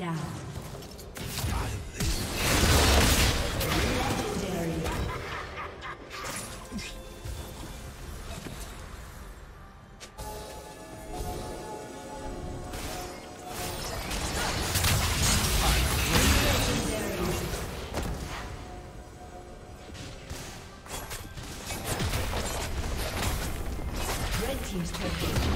down. Red Team's turret.